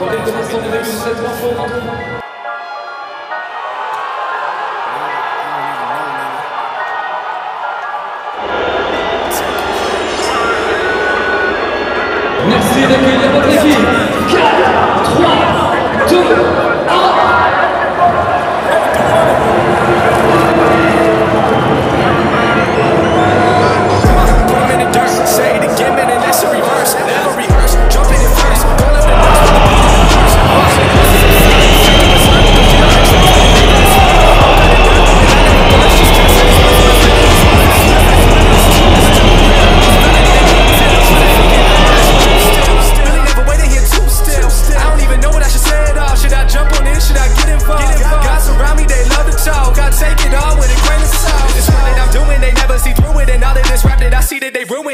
Dans les instants de début de cette rencontre. Merci d'accueillir votre équipe.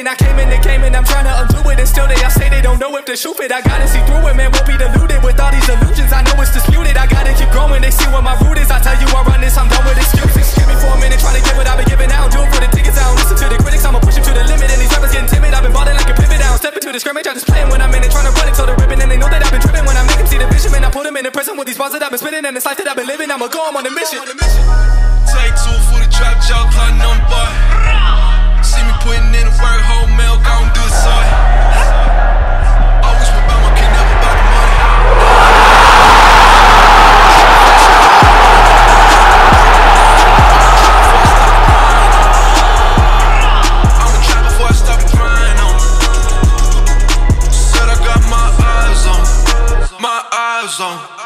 That. I came in, they came in, I'm trying to undo it. And still they all say they don't know if the shoe fit. I gotta see through it, man. Won't be deluded with all these illusions. I know it's disputed. I gotta keep growing. They see what my root is. I tell you, I run this. I'm done with excuses. Excuse me for a minute, trying to get what I've been giving out. Do it for the tickets. I don't listen to the critics. I'ma push them to the limit. And these rappers getting timid. I've been balling like a pivot. I don't step into the scrimmage. I just play 'em when I'm in it, trying to run it till the ribbon. And they know that I've been tripping when I make them see the vision. Man, I put them in the prison with these bars that I've been spitting. And this life that I've been living. I'ma go, I'm on a mission. Eyes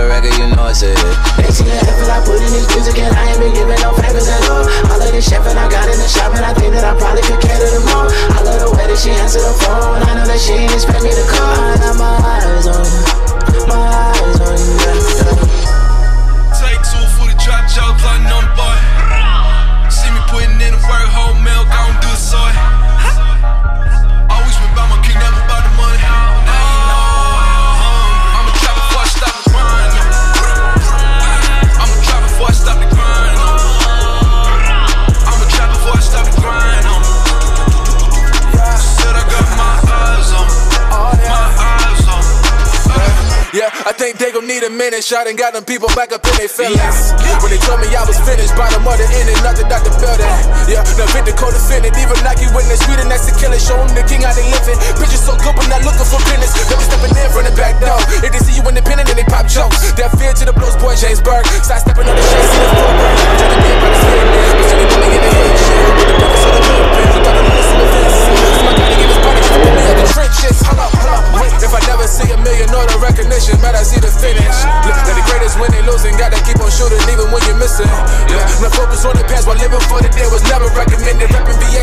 A record, you know it's a hit. They see the effort I put in this music and I ain't been giving no favors at all. All of this chef and I got in the shop and I think that I probably could cater them all. I love the way that she answered the phone. I know that she ain't expect me to call. I got my eyes on you, my eyes on you. Yeah. I think they gon' need a minute. Shot and got them people back up in their feelings. When they told me I was finished, of the inning, nothing out the building. Yeah, the victim co-defendant, even Nike witness, street and that's the killer. Show 'em the king how they living. Pictures so good, but not looking for business. They be stepping in from the back door. If they see you independent, then they pop jokes. That fear to the blues boy, James Burke. Side stepping on the shade, see the floor. Trying to get by the skin, but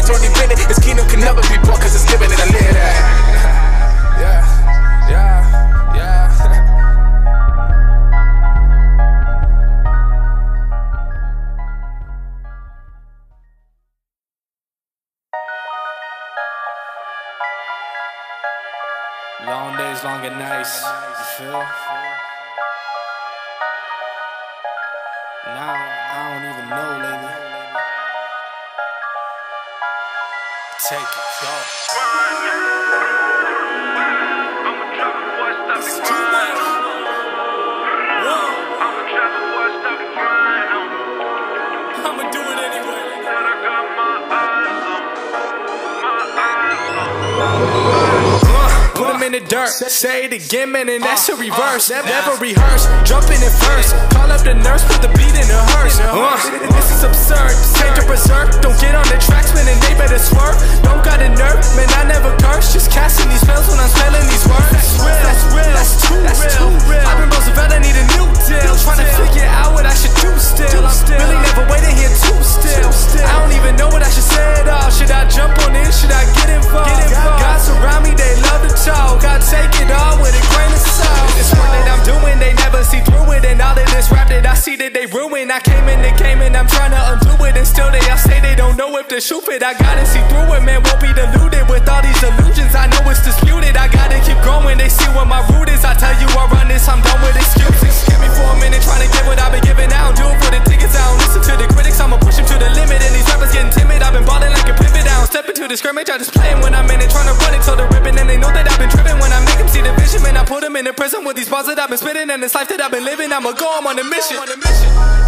Rapping VA, Tony Bennett. His kingdom can never be bought cause it's given and I live that. Yeah, yeah, yeah. Long days, longer nights. You feel? Now I don't even know lately. Take it, go. Dirt, say it again, man, and that's a reverse. Never rehearse, jumping in first. Call up the nurse, put the beat in the hearse. Uh, this is absurd, take the berserk. Don't get on the tracks, man, and they better swerve. Don't got a nerve, man, I never curse. Just casting these spells when I'm spelling these words. That's real, that's real, that's too the shoe. I gotta see through it, man. Won't be deluded with all these illusions. I know it's disputed. I gotta keep going. They see where my root is. I tell you I run this. I'm done with excuses. Give me for a minute, trying to get what I've been giving out. Do it for the tickets. I don't listen to the critics. I'ma push them to the limit. And these rappers getting timid. I've been balling like a pivot. I don't step into the scrimmage. I just play when I'm in it, trying to run it till the ribbon. And they know that I've been tripping when I make them see the vision. Man, I put them in the prison with these bars that I've been spitting. And this life that I've been living. I'ma go. I'm on a mission. Take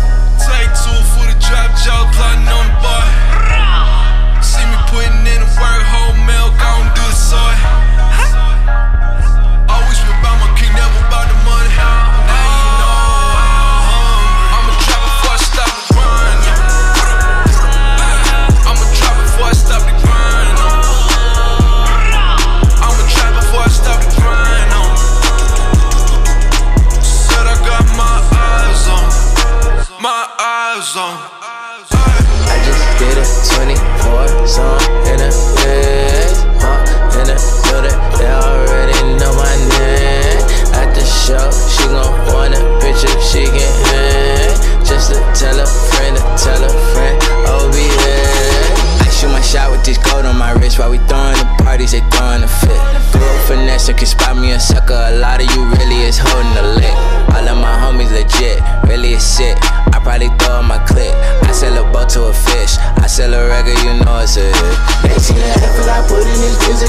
wrist while we throwing the parties, they throwing the fit. A finesse, can spot me a sucker. A lot of you really is holding the lick. All of my homies legit, really is sick. I probably throw my clip. I sell a boat to a fish. I sell a record, you know it's a hit. They see the effort I put in this music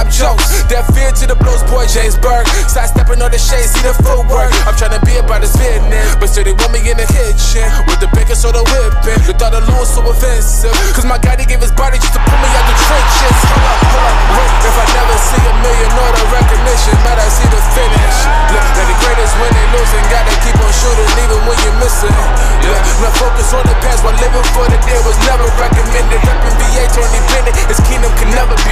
pop jokes. That fear to the blows, boy James Burke. Side stepping on the shade, see the footwork. I'm trying to be about this business, but still they want me in the kitchen with the bacon soda whipping. The thought of Louis so offensive, cause my guy he gave his body just to pull me out the trenches. Hold up, hold up, wait. If I never see a million or the recognition, but I see the finish. Look, they're the greatest when they losing, gotta keep on shooting even when you're missing. Yeah, now focus on the past while living for the day was never recommended. Reppin' VA, Tony Bennett, his kingdom can never be